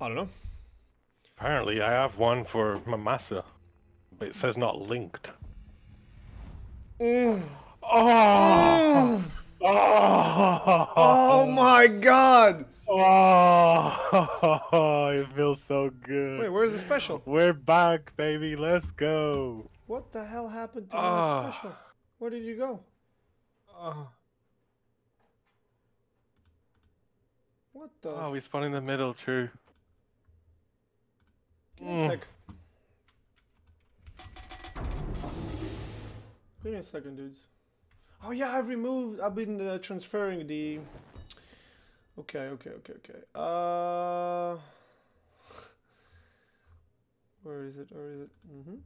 I don't know. Apparently, I have one for Mamasa, but it says not linked. Mm. Oh! Oh! Oh my god! Oh! It feels so good. Wait, where's the special? We're back, baby. Let's go. What the hell happened to Ah. my special? Where did you go? Oh, What the? oh we spawned in the middle, true. Give me a Mm. sec. Give me a second, dudes. Oh yeah, I've removed. I've been uh, transferring the. Okay, okay, okay, okay. Uh, where is it? Where is it? Mm-hmm.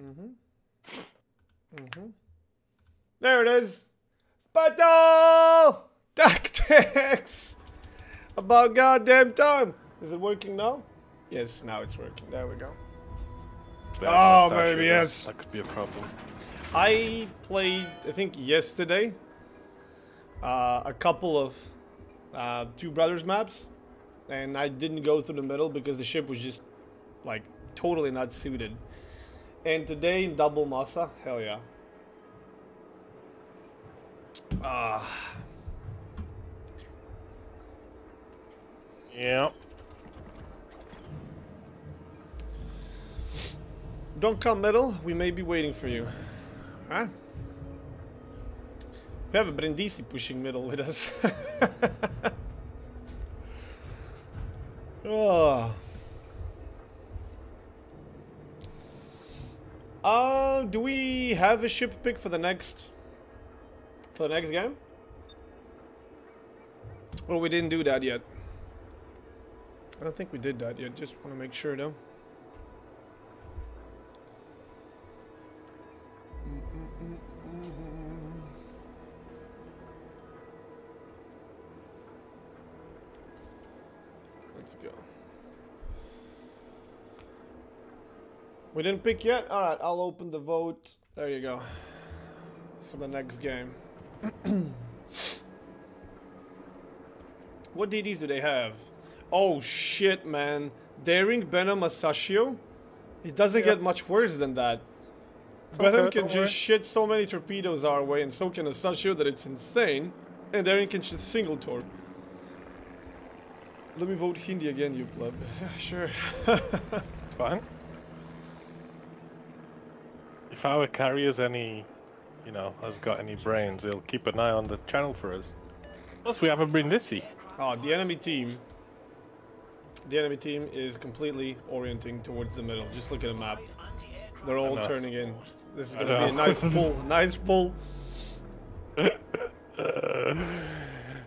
Mm-hmm. Mm-hmm. There it is. Battle tactics. About goddamn time. Is it working now? Yes, now it's working. There we go. Bad Oh, massage, baby, yes. That could be a problem. I played, I think yesterday, uh, a couple of uh, Two Brothers maps, and I didn't go through the middle because the ship was just like totally not suited. And today in Double Massa, hell yeah. Ah, Yeah. Don't come middle. We may be waiting for you. Huh? We have a Brindisi pushing middle with us. oh. Uh, do we have a ship pick for the next for the next game? Well, we didn't do that yet. I don't think we did that yet. Just want to make sure though. We didn't pick yet? Alright, I'll open the vote. There you go. For the next game. what DDs do they have? Oh shit, man. Daring Benham Masashio? It doesn't Yeah. get much worse than that. okay, Benham can just worry. shit so many torpedoes our way, and so can Asashio that it's insane. And Daring can just single torp. Let me vote Hindi again, you pleb. Yeah, sure. Fine. If our carriers any, you know, has got any brains, he'll keep an eye on the channel for us. Plus, we have a Brindisi. Oh, the enemy team. The enemy team is completely orienting towards the middle. Just look at the map. They're all turning in. This is gonna be a nice pull. Nice pull.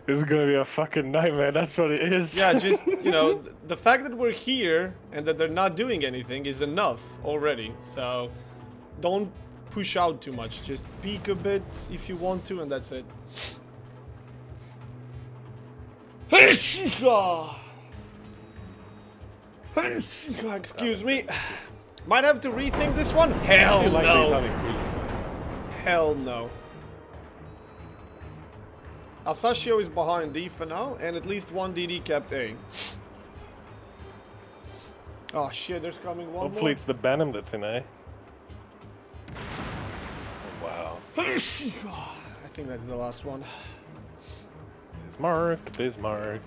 This is gonna be a fucking nightmare. That's what it is. Yeah, just you know, th- the fact that we're here and that they're not doing anything is enough already. So, don't push out too much. Just peek a bit if you want to, and that's it. Excuse me. Might have to rethink this one. Hell no. Hell no. Asashio is behind D for now, and at least one DD kept A. Oh shit, there's coming one Hopefully, more. it's the Benham that's in A. I think that's the last one. Bismarck, Bismarck.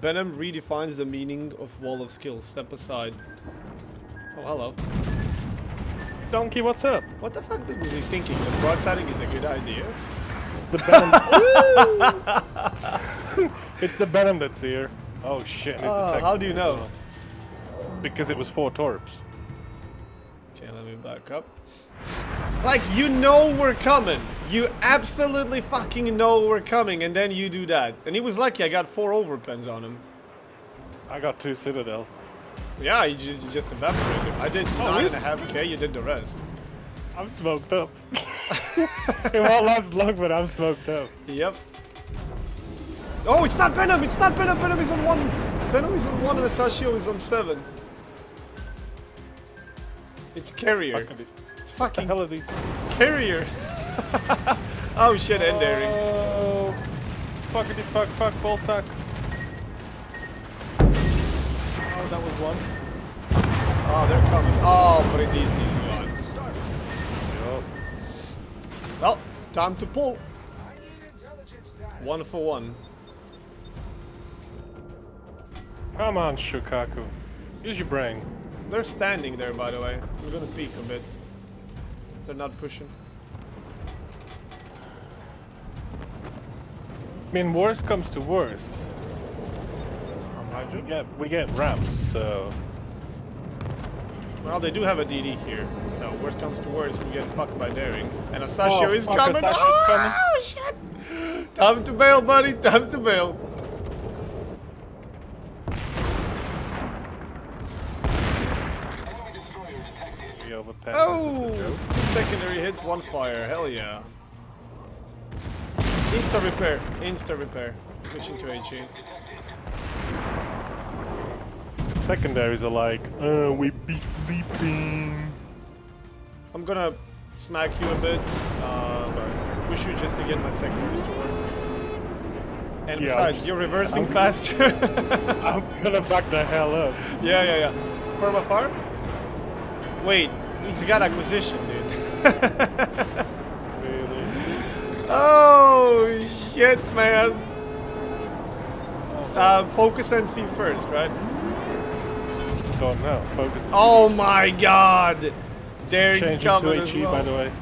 Venom redefines the meaning of Wall of Skill. Step aside. Oh, hello. Donkey, what's up? What the fuck was he thinking? That broadsiding is a good idea? It's the Benham. it's the Benham that's here. Oh shit. attacking oh, how do you know? Because it was four torps. Okay, let me back up. Like, you know we're coming. You absolutely fucking know we're coming, and then you do that. And he was lucky I got four overpens on him. I got two citadels. Yeah, you just, evaporated. I did Oh, nine and a is- K, you did the rest. I'm smoked up. it won't last long, but I'm smoked up. Yep. Oh, it's not Venom! It's not Venom! Venom is on one! Venom is on one and Asashio is on seven. It's Carrier. Fucking- It's fucking hell are these? Carrier! oh shit, and daring. Oh, fuckity fuck fuck ball sack. That was one. Oh, they're coming. Oh, but it needs these guys. Yup. Well, time to pull. One for one. Come on, Shukaku. Use your brain. They're standing there, by the way. We're gonna peek a bit. They're not pushing. I mean, worst comes to worst. I'm Yeah, we get ramps, so Well, they do have a DD here, so worst comes to worst, we get fucked by daring. And Asashio Oh, is coming. Asashio's oh, coming. shit! Time to bail, buddy. Time to bail. Oh! Two secondary hits, one fire. Hell yeah. Insta repair. Insta repair. Switching to HE. Secondaries are like, uh, we be sleeping. I'm gonna smack you a bit. Uh, push you just to get my secondaries to work. And Yeah, besides, I'm- you're reversing I'm- faster. I'm gonna back the hell up. yeah, yeah, yeah. From afar? Wait, he's got acquisition, dude. Really? oh, shit, man. Uh, focus see first, right? Don't know. Focus. Oh my god! Daring's Change it coming to HE, well. by the way.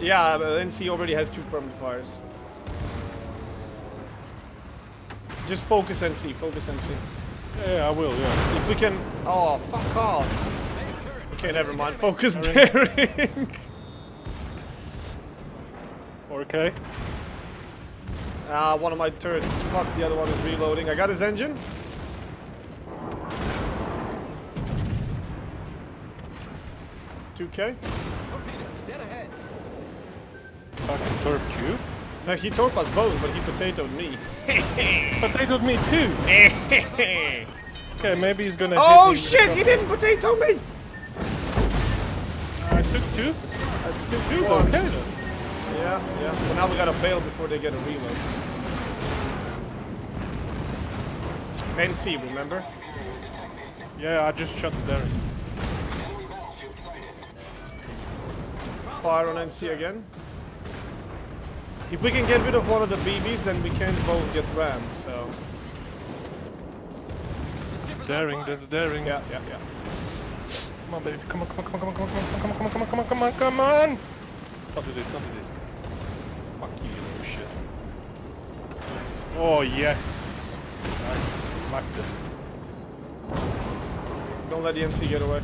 Yeah, but NC already has two permanent fires. Just focus NC, focus NC. Yeah, I will. Yeah. If we can... Oh, fuck off. Okay, never mind. Focus. Daring. Okay. Ah, one of my turrets is fucked, the other one is reloading. I got his engine. Two K. Oh, dead Fucking turf cube. No, he torped us both, but he potatoed me. Potatoed me too. Okay, maybe he's gonna. oh hit me with shit! He didn't potato me. Oh, I took two. I took one. okay then. Yeah, yeah. But now we gotta bail before they get a reload. NC, remember? Yeah, I just shut the Derek. Fire on NC again. If we can get rid of one of the BBs, then we can both get rammed, so... Daring, there's a daring. Yeah, yeah, yeah. Come on, baby. Come on, come on, come on, come on, come on, come on, come on, come on, come on, come on. Don't do this, don't do this. Fuck you, you little shit. Oh, yes. Nice. Smacked him. Don't let the NC get away.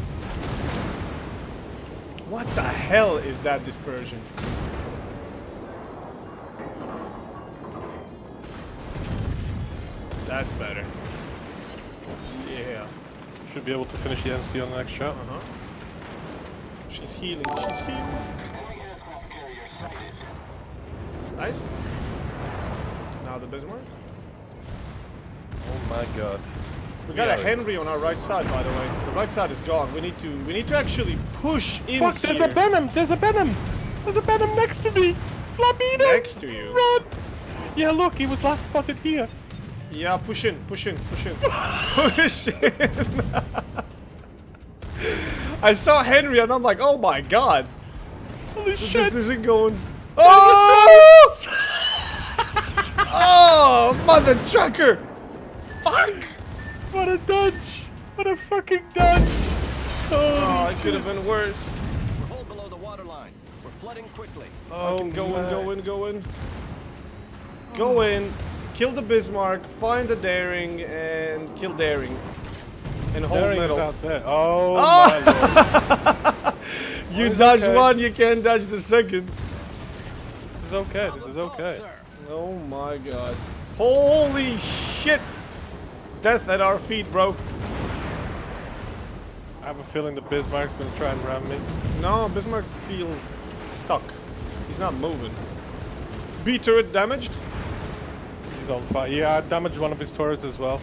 What the hell is that dispersion? That's better. Yeah. Should be able to finish the NC on the next shot. Uh-huh. She's healing. She's healing. Nice. Now the Bismarck. Oh my god. We got a Henry on our right side, by the way. The right side is gone. We need to. We need to actually push in Fuck, there's a Venom! There's a Venom! There's a Venom next to me! Flabino! next to you. Run! Yeah, look, he was last spotted here. Yeah, push in, push in, push in, push in. I saw Henry and I'm like, oh my god, Holy shit. this isn't going. Oh! oh, mother trucker! Fuck! What a dodge! What a fucking dodge! Oh, Holy it could have been worse. We're hold below the waterline. We're flooding quickly. Oh, Fucking go in, man. go in, go in. Oh. Go in, kill the Bismarck, find the Daring, and kill Daring. And hold Daring is middle. out there. Oh, Oh! my lord. You dodge okay. one, you can't dodge the second. This is okay, this is okay. Oh my god. Holy shit! Death at our feet, bro. I have a feeling the Bismarck's gonna try and ram me. No, Bismarck feels stuck. He's not moving. B turret damaged? He's on fire. Yeah, uh, I damaged one of his turrets as well.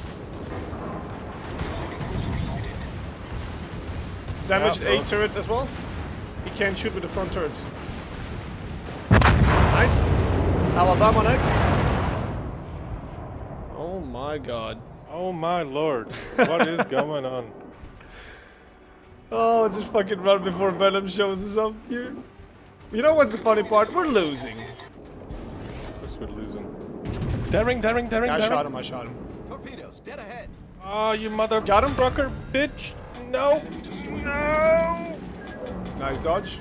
Damaged Yeah, a turret as well. He can't shoot with the front turrets. Nice. Alabama next. Oh my god. Oh my lord. What is going on? Oh, just fucking run before Venom shows us up here. You know what's the funny part? We're losing. Guess we're losing. Daring, daring, daring, I daring. shot him, I shot him. Torpedoes, dead ahead. Oh, you mother Got him? trucker, bitch. No. No. Nice dodge.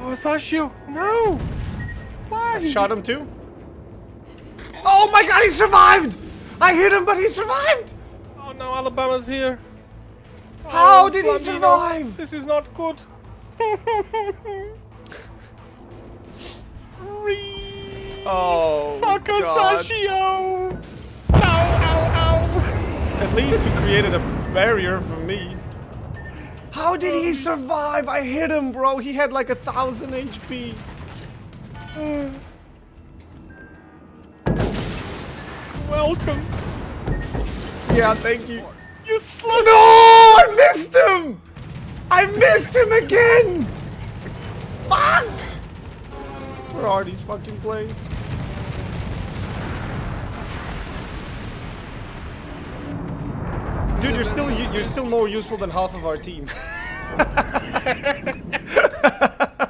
Oh, Sashio. No. Why? I shot him too. Oh my god, he survived! I hit him, but he survived! Oh no, Alabama's here. How Oh, did he survive? This is not good. Oh, Fuck god. Ow, ow, ow. At least you created a barrier for me. How did he um, survive? I hit him, bro. He had like a thousand HP. Uh, Welcome. Yeah, thank you. You slug. No, I missed him. I missed him again. Fuck. Where are these fucking planes? Dude, you're still you're still more useful than half of our team.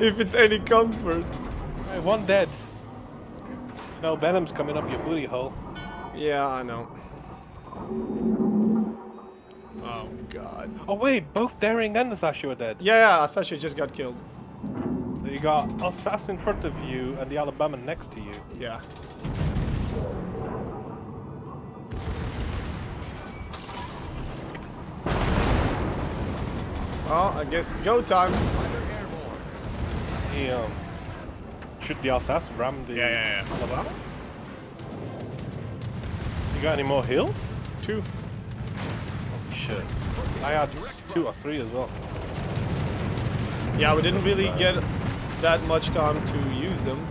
if it's any comfort. Hey, one dead. No, Venom's coming up your booty hole. Yeah, I know. Oh god. Oh wait, both Daring and the Sashio are dead. Yeah, yeah, Sasha just got killed. So you got Assassin in front of you and the Alabama next to you. Yeah. Well, I guess it's go time. Fighter airborne. He um shoot the Assassin ram the Yeah, yeah, yeah. Alabama. You got any more heals? Two. Shit. I had two or three as well. Yeah, we didn't really get that much time to use them.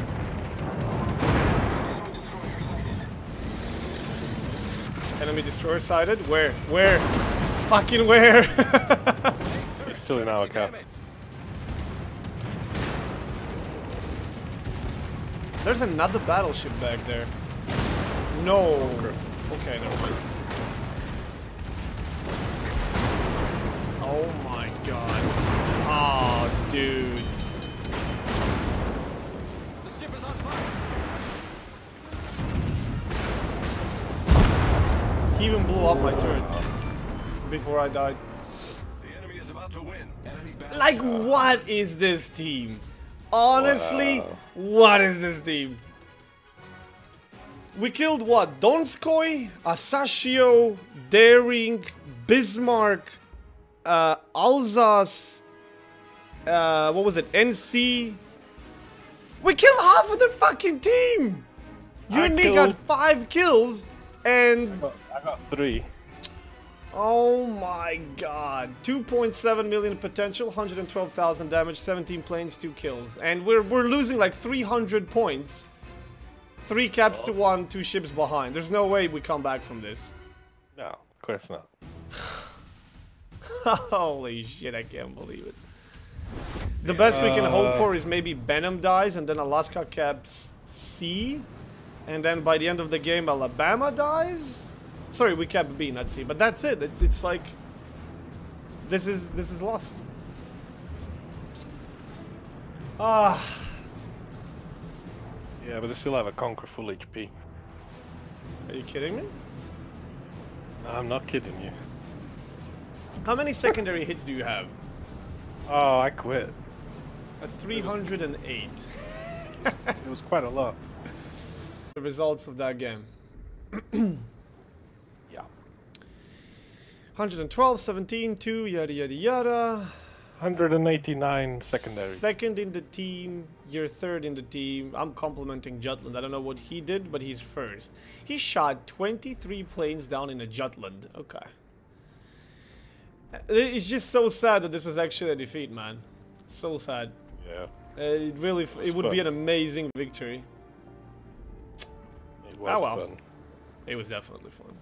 Enemy destroyer sighted? Where? Where? Fucking where? It's still in our cap. There's another battleship back there. No. Okay, never mind. Oh my god. Oh, dude. The ship is on fire. He even blew up my turret before I died. The enemy is about to win. Like, what is this team? Honestly, what is this team? We killed what? Donskoy, Asashio, Daring, Bismarck, uh, Alsace, uh, what was it? NC. We killed half of their fucking team! You I and me got five kills, and I got three. Oh my god. 2.7 million potential, 112,000 damage, 17 planes, 2 kills. And we're we're losing like 300 points. 3 caps to 1, 2 ships behind. There's no way we come back from this. No, of course not. Holy shit, I can't believe it. The best we can hope Uh, for is maybe Benham dies and then Alaska caps C. And then by the end of the game Alabama dies? Sorry, we kept B, not C. But that's it. It's it's like this is this is lost. Ah, Yeah, but they still have a Conqueror full HP. are you kidding me? I'm not kidding you. How many secondary hits do you have? Oh, I quit. A 308. It was quite a lot. The results of that game. Yeah. 112, 17, 2, yada yada yada. 189 secondary. Second in the team, you're third in the team. I'm complimenting Jutland. I don't know what he did, but he's first. He shot 23 planes down in a Jutland. Okay. Uh, It's just so sad that this was actually a defeat, man. So sad. yeah. Uh, it really, f- it would be an amazing victory. It was well. fun. It was definitely fun.